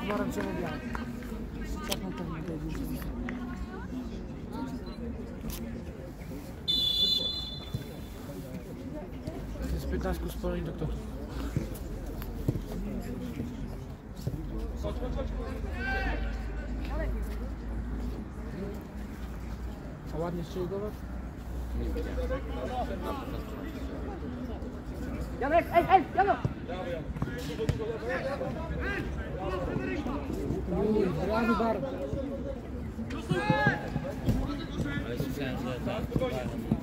Pomarańczowy biały. Tak 15 spoleń doktorów. A ładnie strzelił gołek? Janek, ej, ej, Janek! Uj, brawo bardzo. Ale słyszałem, że tak,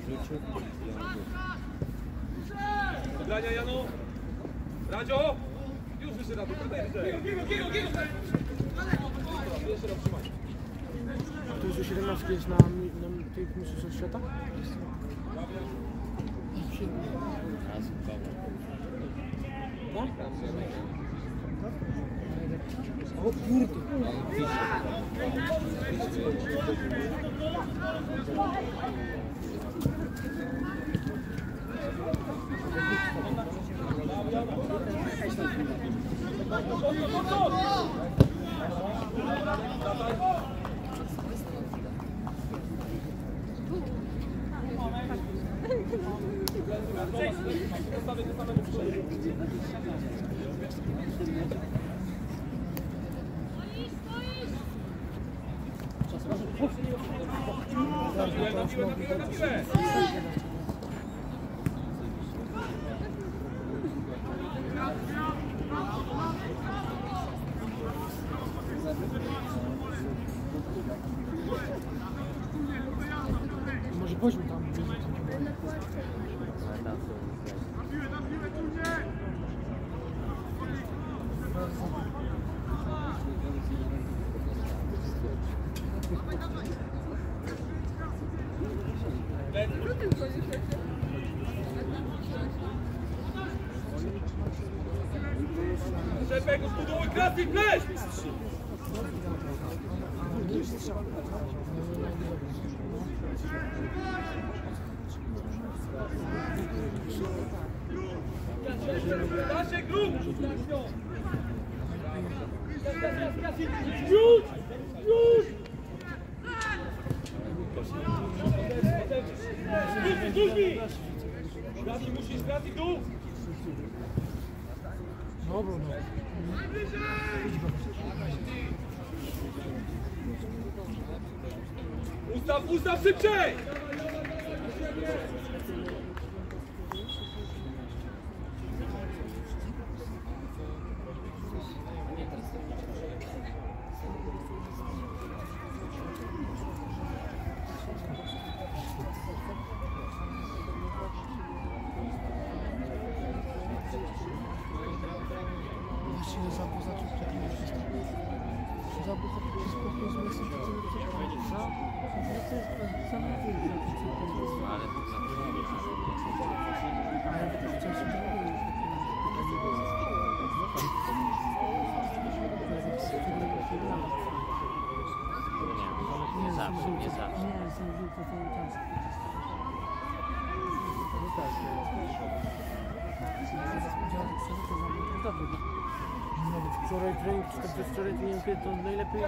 wrócił i on był. Grania Janu! Radzio! Już wyszedł na to, Jeszcze raz trzymaj. Tu już 17 jest na, mi- na tych mistrzostwach świata? Raz, dwa, Tak? O Ustaw, ustaw szybciej! Najlepiej.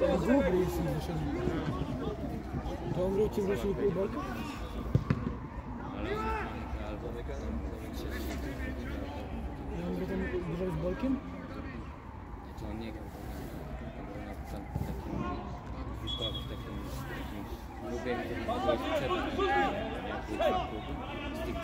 No, dobry jest im wyszedł. To on wrócił balku? Ale albo Ja on go tam grał z bolkiem? to on nie grał, tam takim dwukowym, takim, takim klubie, który był potrzebny. Z tych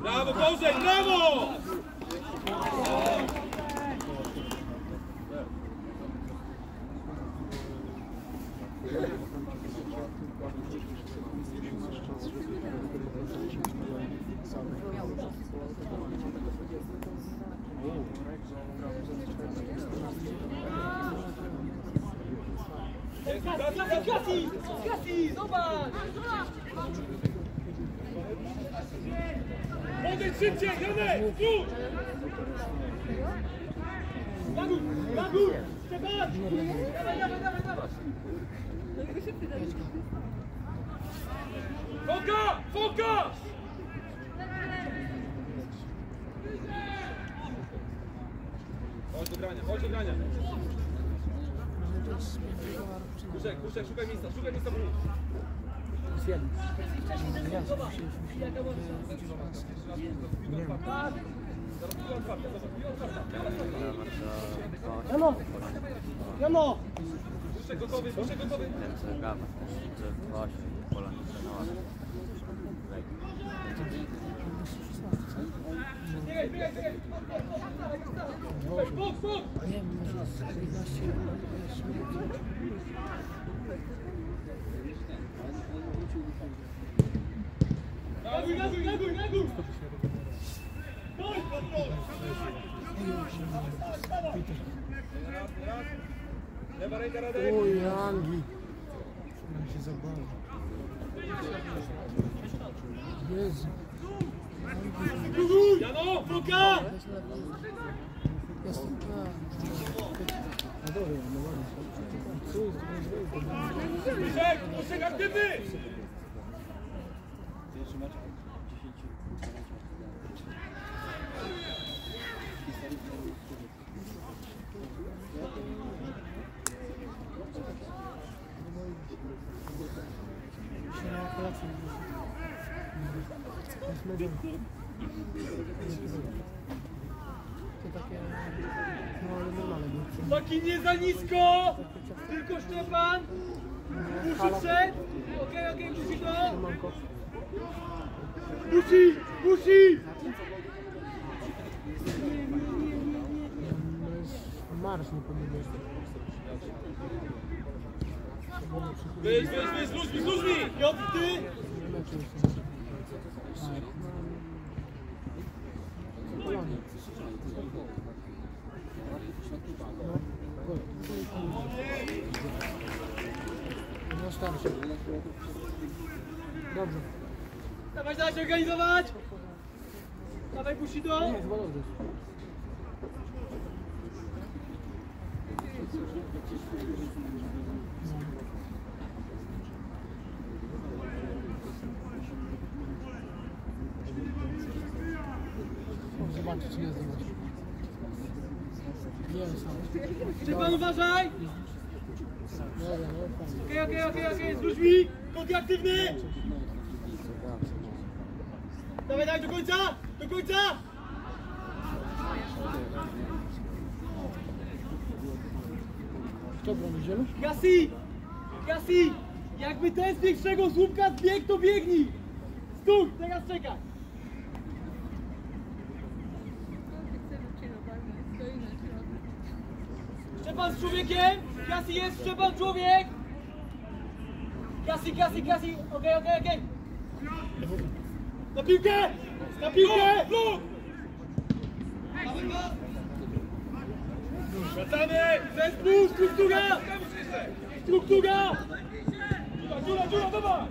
Bravo, vamos, bravo! Puszek, szukaj miejsca, szukaj miejsca, bo. Ja Nie wiem. Jano! Jano! Puszek gotowy, puszek gotowy. Ręce gawa, że właśnie pola na ładę. Biegaj, biegaj, biegaj. Nie wiem, może z 15 Naguj, naguj, naguj, naguj. Boj, kontrol. Lewa ręka, Radek. Oj, Angi. Ja się zabawię. Jezu. Jano, foka! Jest. No dobra, no ładnie. Co jest? To jest Puszek, puszek aktywny. Dzisiaj na kolację. Jest mega. To takie... No ale normalne było. Taki nie za nisko. Tylko Szczepan. Musi wszedł. Okej, okej, musi go. Siemanko. Musi, musi. No marsz, nie powinien. Wyjdź, wyjdź, wyjdź, z ludźmi, z ludźmi. Piotr, ty. Nie starszy. Dobrze. Dawaj, dawaj się organizować. Dawaj, musi do. Nie, chyba dobrze. Zobaczcie, czy jest zobacz. Nie jest. Szczepan, uważaj. Okej, okej, okej, okej, z ludźmi. Kąt aktywny. Dawaj, dawaj, do końca. Do końca. Kto broni zielu? Kasi! Kasi! Jakby ten z większego słupka zbiegł, to biegnij! Stój! Teraz czekaj! Szczepan z człowiekiem! Kasi jest, Szczepan człowiek! Kasi, Kasi, Kasi! Okej, okej, okej! Na piłkę! Na piłkę! Wracamy! Zespół, struktura! Struktura! Dziura, dziura, dziura, dobra!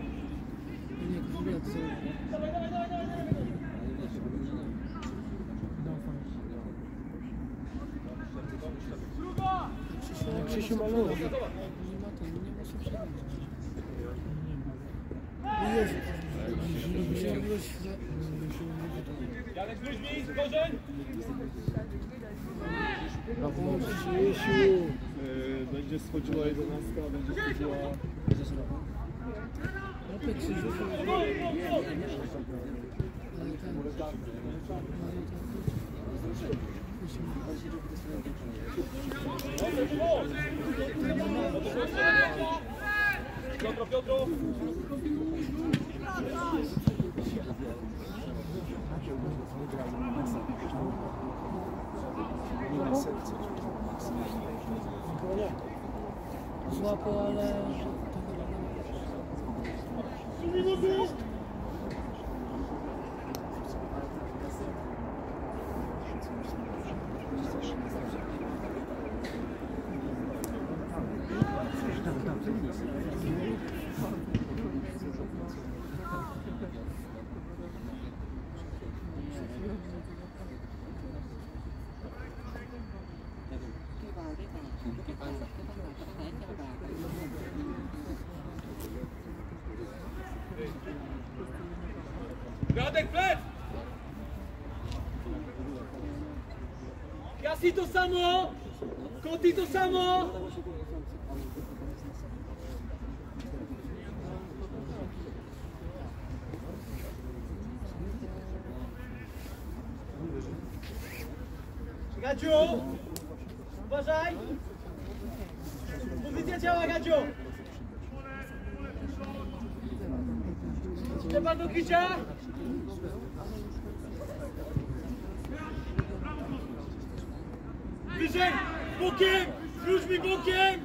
Jezu. Musiałem ilość... Janek z ludźmi, Korzeń! O, Krzysiu. Będzie schodziła 11, będzie schodziła Opie Krzysiu. Powoli, powoli! Ale ten... Piotro, Piotro! Złapał, ale... Trzy minuty! Samo! Koty to samo! Gadziu! Uważaj! Pozycja ciała, Gadziu! Trzeba do kicia! We zijn boeking, me boeking.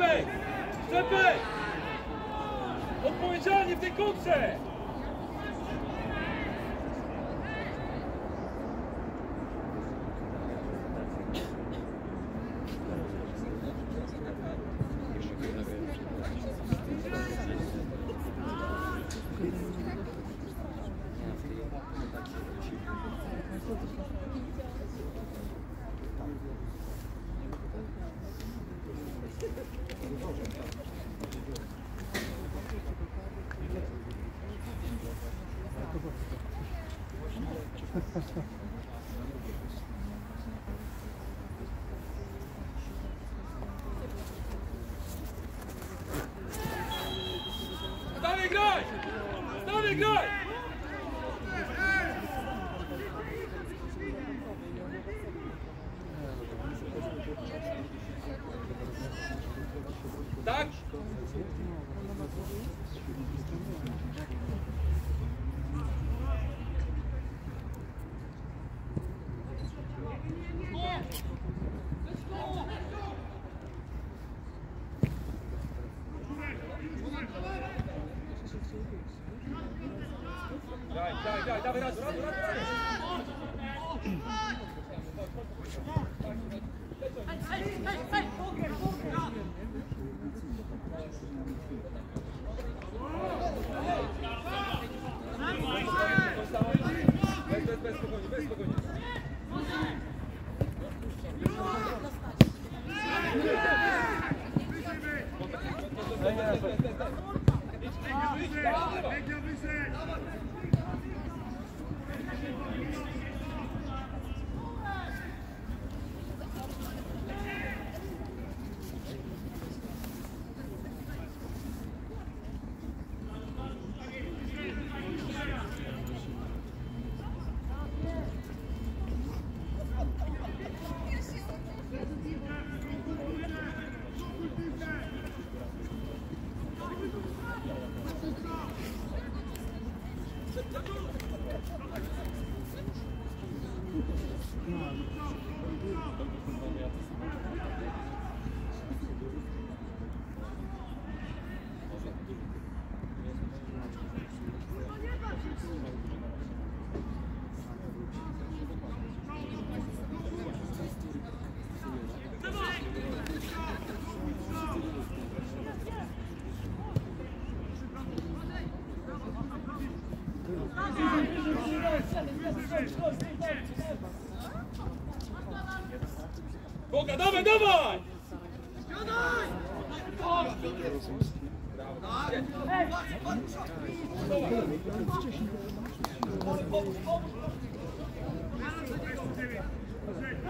Szepek! Szepek! Odpowiedzialnie w tej kontrze! Dalej graj! Dalej graj! Tak? Daj, daj,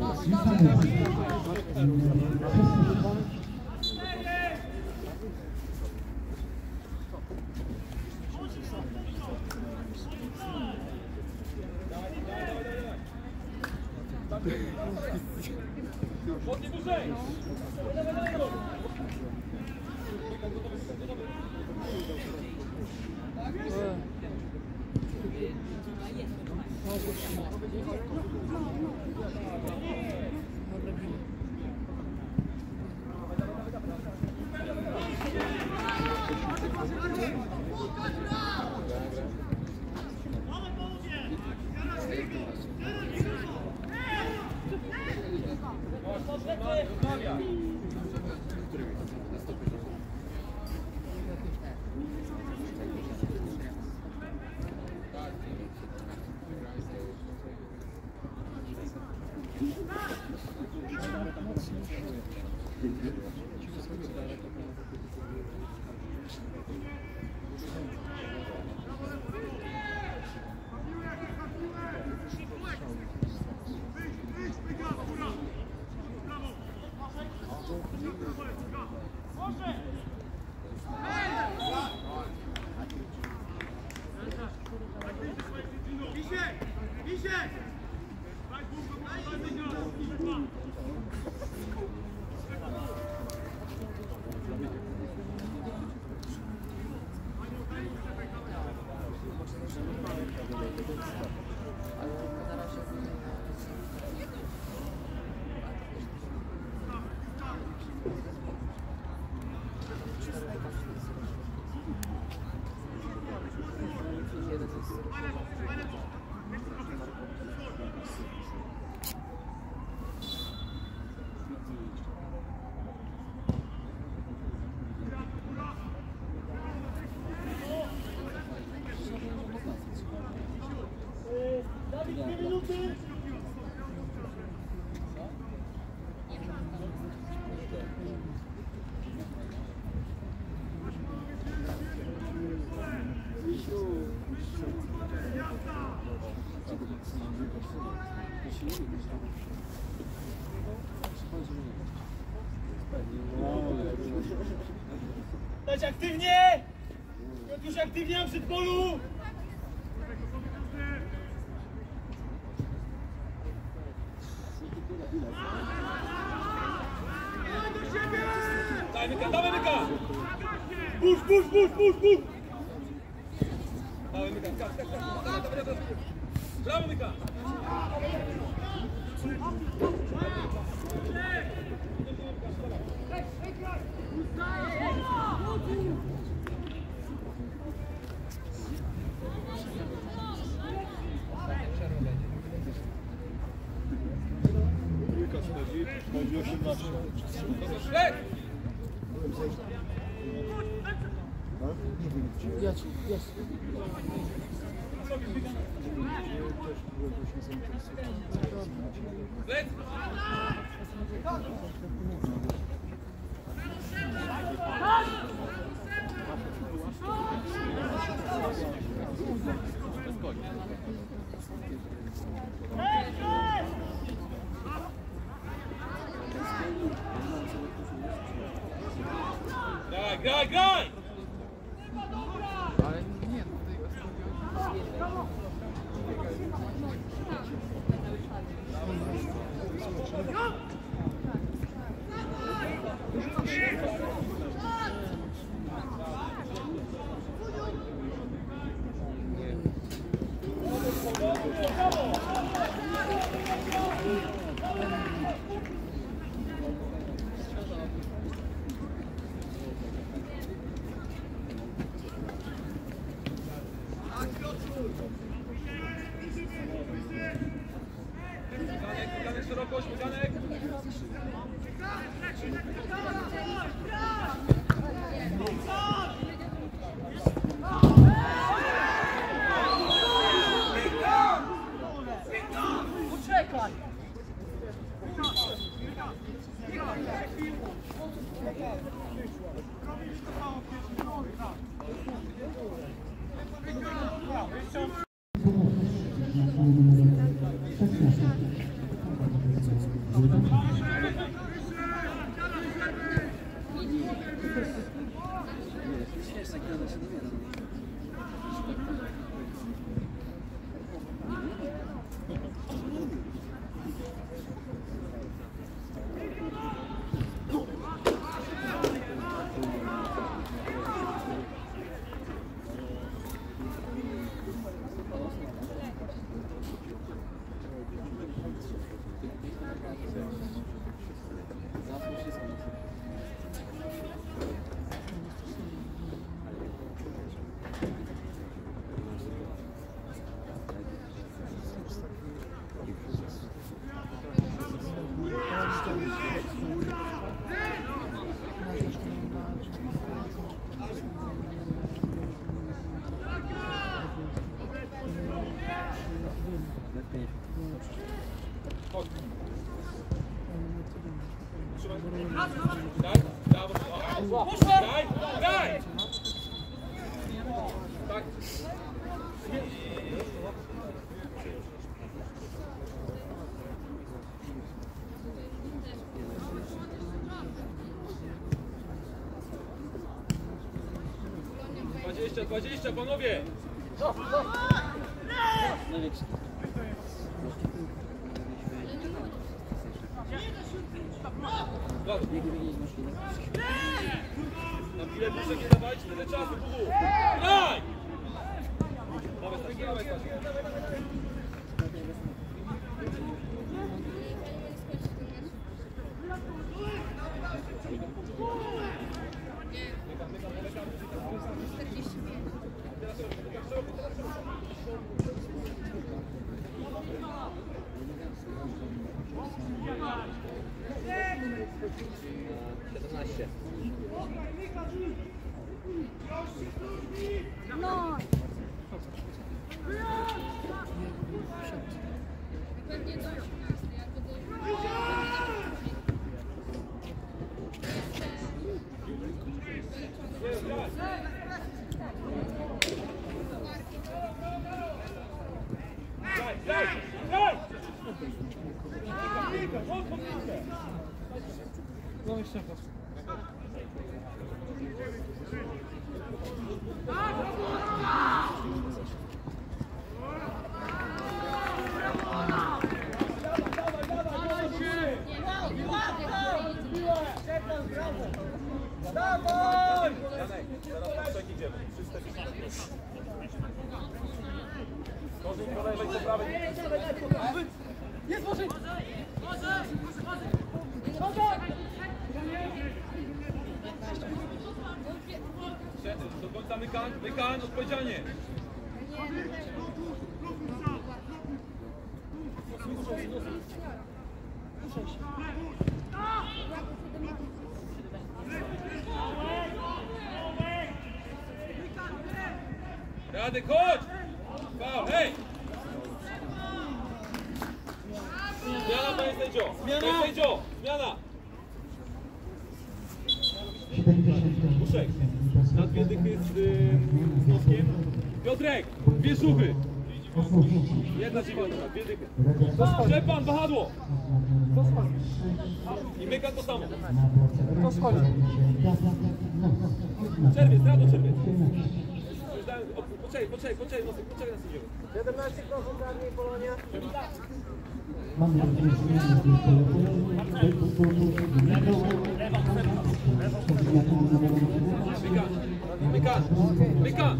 ありがとうございます。Dać aktywnie! Już aktywnie na przedpolu! Daj myka, dawaj myka! Push, push, push, push, push! 20, panowie! Graj! No jeszcze raz. Janek, teraz tak idziemy. Czyste Może po lewej, po prawej. Siedem, do końca mykan, mykan, odpowiedzialnie. Radek, chodź! Faul, hej! Zmiana, panie sędzio! Panie sędzio! Zmiana! Puszek, na dwie dychy z, y, z noskiem. Piotrek, dwie żuby! Jedna dziewiątka, dwie dychy. Szczepan, wahadło! I myka to samo. To schodzi. Czerwiec, rado czerwiec. Poczekaj, poczekaj, poczekaj, nosek, poczekaj na sędziego. 17 krosów karnej Polonia. Myka, myka!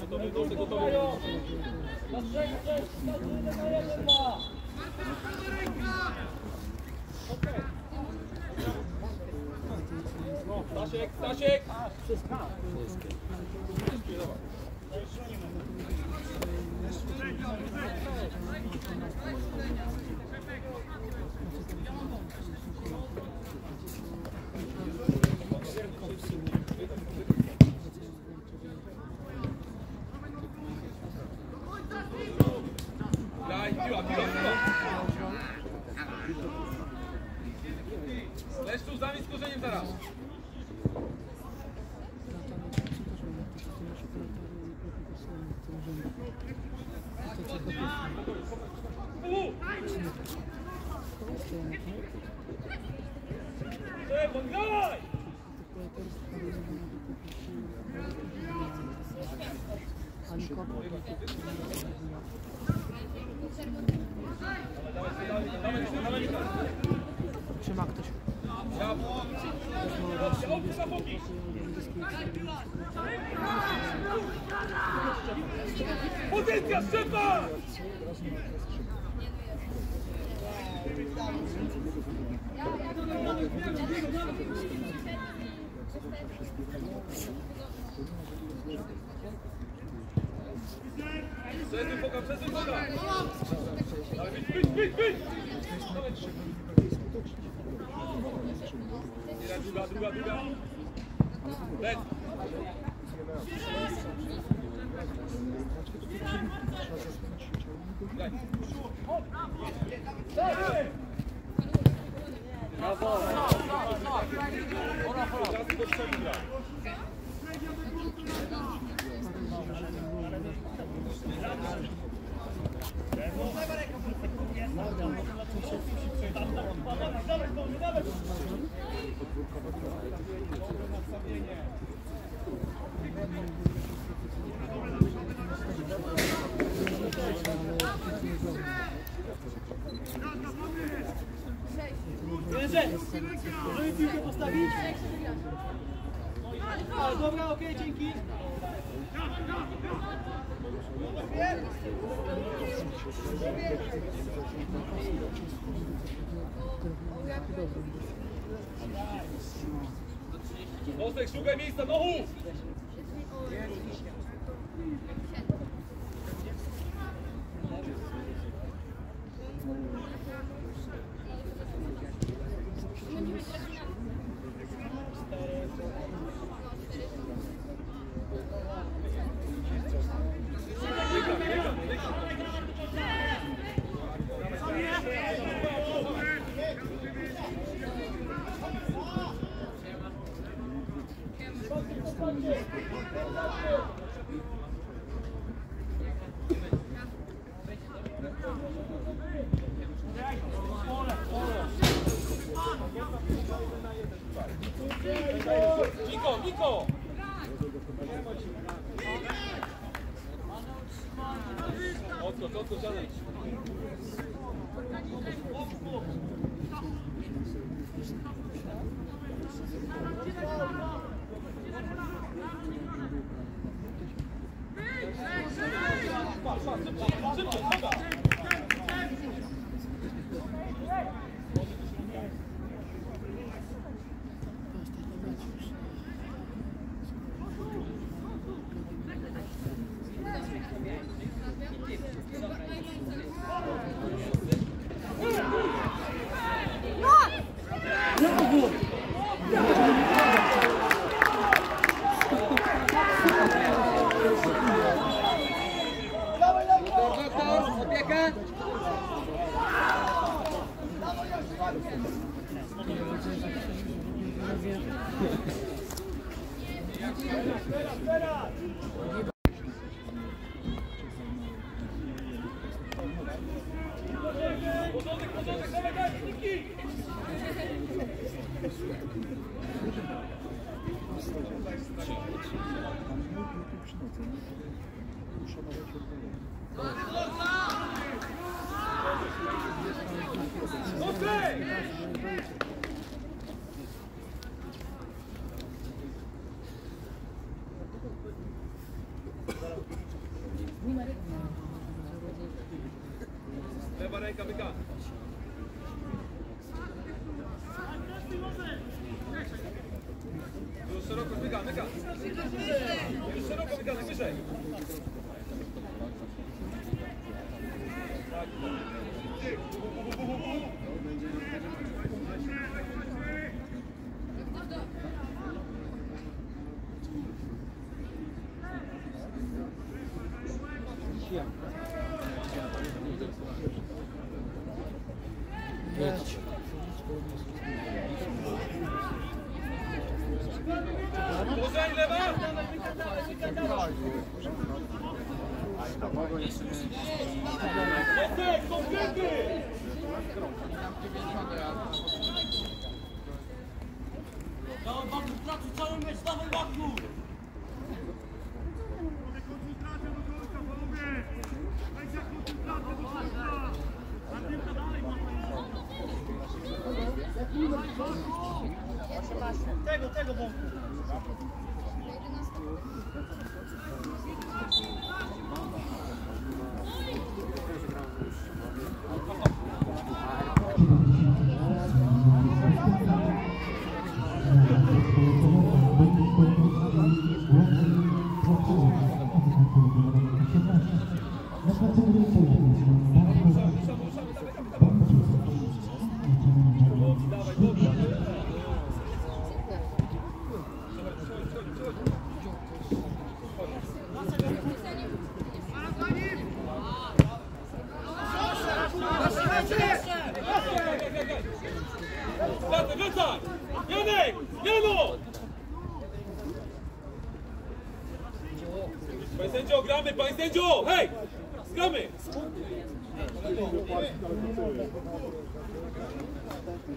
Gotowy, nosek gotowy. Stasiek, Stasiek! Daj, Druga, druga, druga. Lec. Daj. Teraz do piłkę postawić? A, dobra, okej, dzięki. Mostek, szukaj miejsca, nohu! Już szeroko wyżej.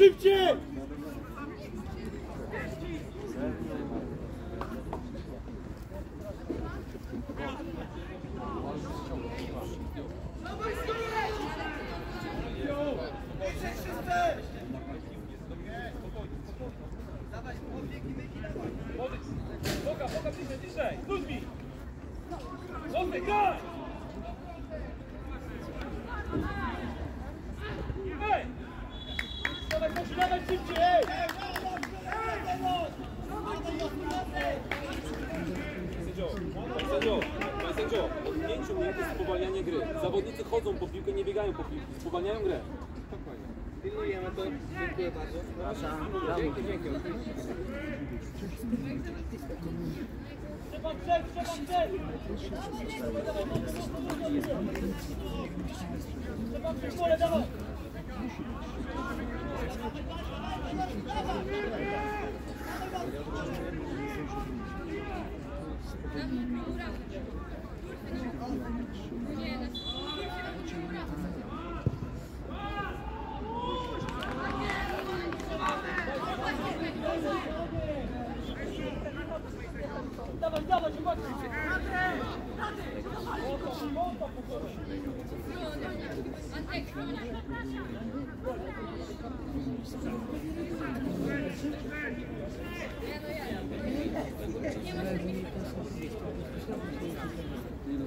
szybciej! Boga, boga, bliżej, bliżej! Ludźmi! Zostań, graj! Hej! Dawaj, Kosiu, dawaj szybciej! Ej! Sędzio, od pięciu minut jest spowalnianie gry. Zawodnicy chodzą po piłkę, nie biegają po piłkę, spowalniają grę. Pilnujemy to. Dziękuję bardzo. Dzięki, dzięki. Trzeba przejść, trzeba przejść! Trzeba przejść, pole, dawaj! Dawaj,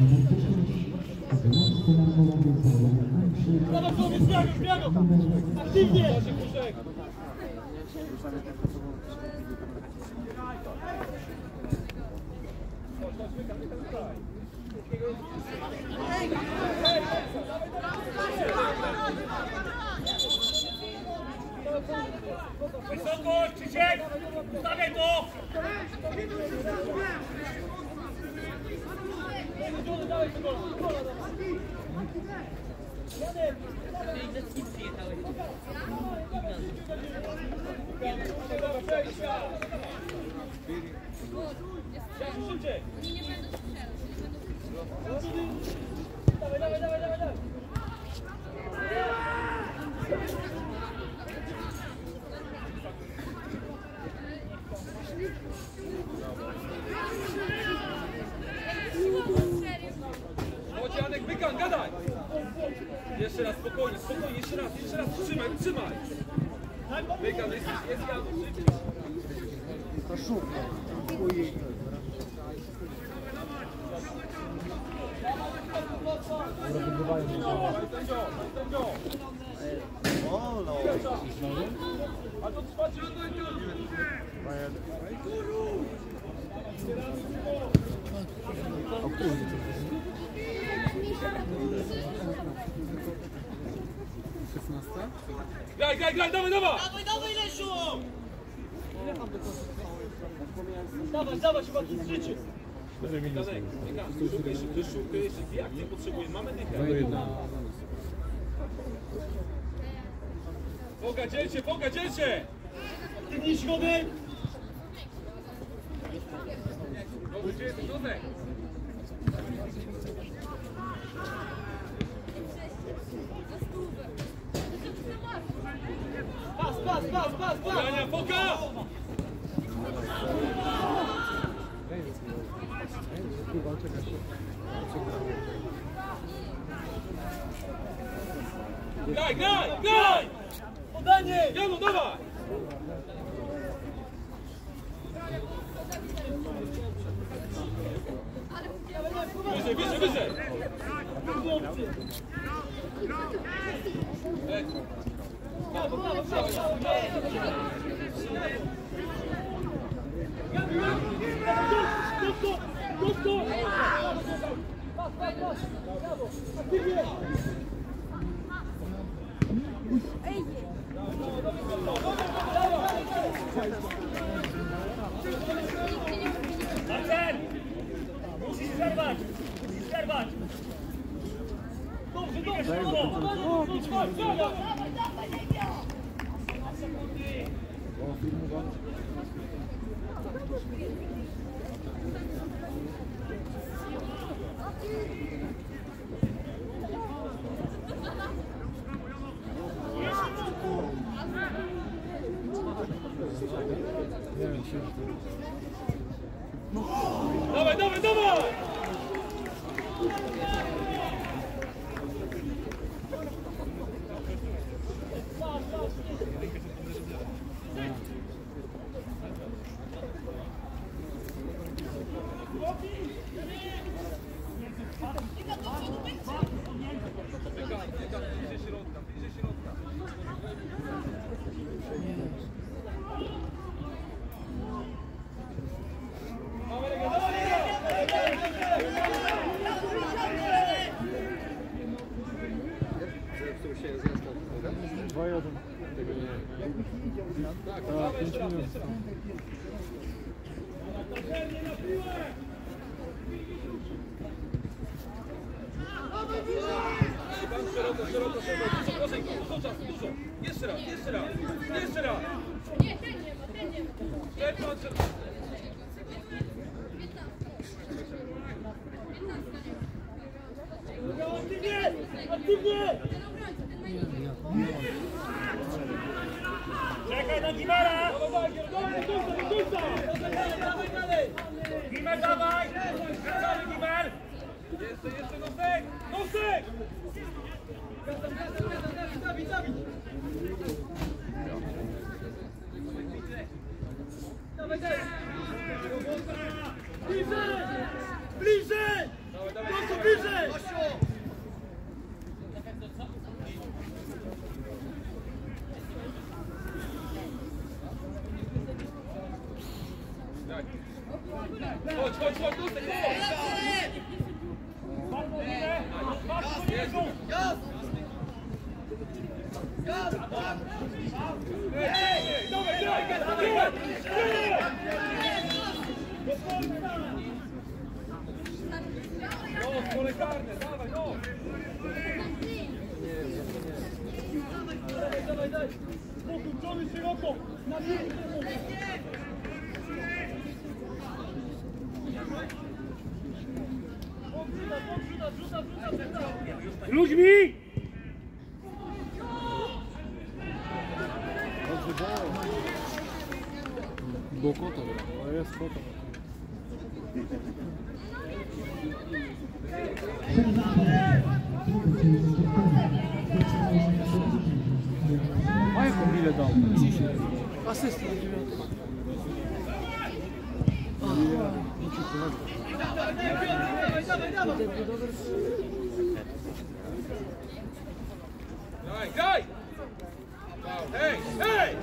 8. Dawaj, Słowiec, biegaj, biegaj! Aktywnie! Wolno. A to trwa 10 16? Graj, graj, graj, dawaj, dawaj! Dawaj, dawaj, Lesiu! Dawaj, dawaj, chyba tu życie! 4 minuty. Szukaj. Mamy Ty środek! Boga gdzie jest? Pas, pas, pas, pas, pas! Pogania, poka! Graj, graj, graj! Podanie! Janu, dawaj! Wyżej, wyżej, wyżej! Brawo, brawo, brawo, brawo! Brawo! Aktywnie! Szeroko, szeroko, szeroko. Dużo, Bożenko, dużo czasu, dużo. Jeszcze raz, jeszcze raz, jeszcze raz. Szczepan, szeroko. Aktywnie! Aktywnie! Czekaj na Gimara! Dawaj, Gier, dawaj, do końca, do końca. Dalej, dalej, dalej! Gimar, dawaj! Wracamy, Gimar! Jeszcze, jeszcze, nosek, nosek! Zabij, zabij! Dawaj, dawaj! Bliżej! Bliżej! Prosto bliżej! Chodź, chodź, chodź. Ej, dawaj, dawaj, dawaj, No, pole karne, dawaj, no. Dawaj, szeroko! Na Ludźmi! Było kota. Jest kota. A jaką bilę dał? Asystę na dziewiątą. Dawaj, dawaj, dawaj! Daj, daj! Hej, hej!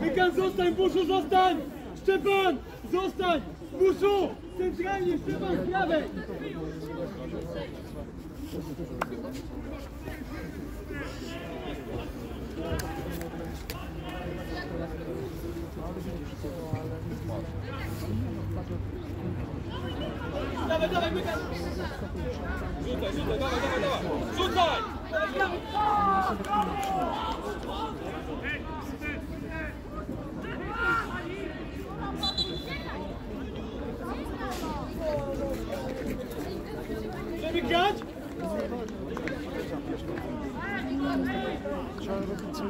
Mykan, zostań, Zostań! Szczepan, zostań! Buszu, centralnie, Szczepan, z prawej! Dawaj, dawaj, Mykan! Rzucaj, rzucaj, dawaj, dawaj, dawaj! Rzucaj! Żeby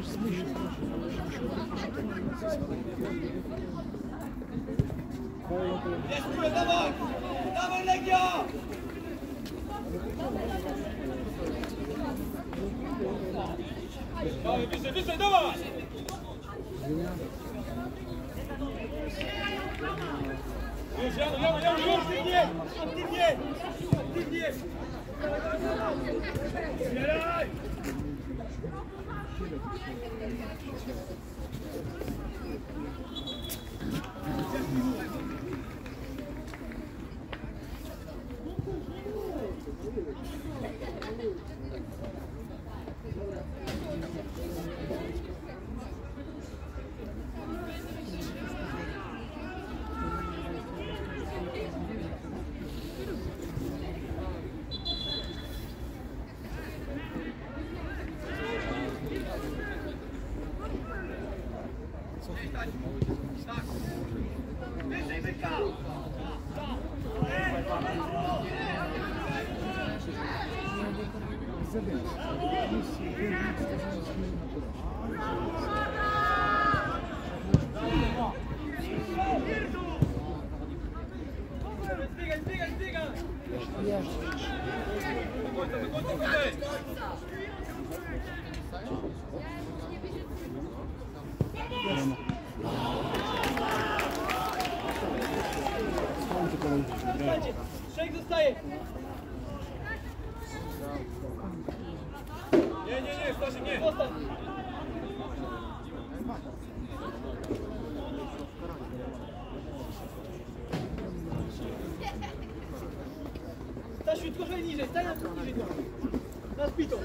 myślą. Dawaj! Dawaj, Legia! Dawaj, wyżej, wyżej, dawaj! Już, Janu, Janu, Janu, już! Aktywnie! Aktywnie! Aktywnie! Zbieraj! 私たちは。Trzech zostaje! Nie, nie, nie, Stasiek, nie! Zostań! Stasiu, trochę niżej, stań na niżej. Na zbitą.